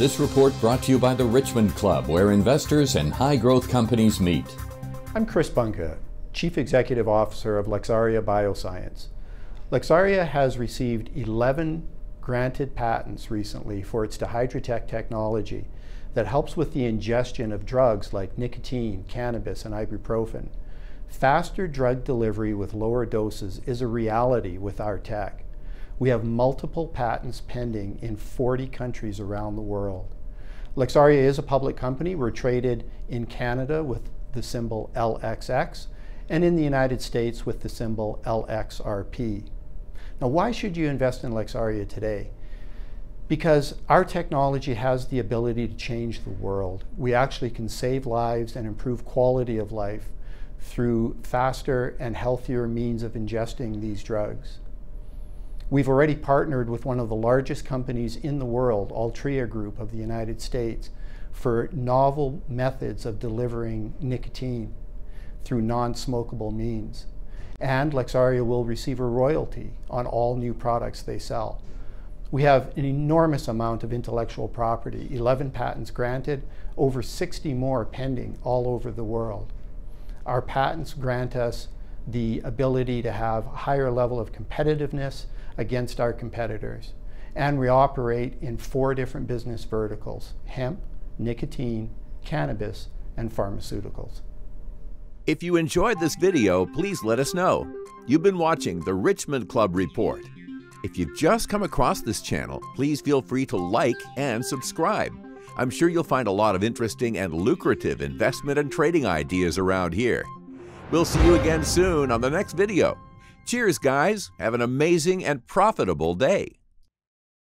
This report brought to you by the Richmond Club, where investors and high growth companies meet. I'm Chris Bunka, Chief Executive Officer of Lexaria Bioscience. Lexaria has received 11 granted patents recently for its DehydraTECH technology that helps with the ingestion of drugs like nicotine, cannabis, and ibuprofen. Faster drug delivery with lower doses is a reality with our tech. We have multiple patents pending in 40 countries around the world. Lexaria is a public company. We're traded in Canada with the symbol LXX and in the United States with the symbol LXRP. Now, why should you invest in Lexaria today? Because our technology has the ability to change the world. We actually can save lives and improve quality of life through faster and healthier means of ingesting these drugs. We've already partnered with one of the largest companies in the world, Altria Group of the United States, for novel methods of delivering nicotine through non-smokable means. And Lexaria will receive a royalty on all new products they sell. We have an enormous amount of intellectual property, 11 patents granted, over 60 more pending all over the world. Our patents grant us the ability to have a higher level of competitiveness against our competitors. And we operate in four different business verticals, hemp, nicotine, cannabis, and pharmaceuticals. If you enjoyed this video, please let us know. You've been watching the Richmond Club Report. If you've just come across this channel, please feel free to like and subscribe. I'm sure you'll find a lot of interesting and lucrative investment and trading ideas around here. We'll see you again soon on the next video. Cheers, guys. Have an amazing and profitable day.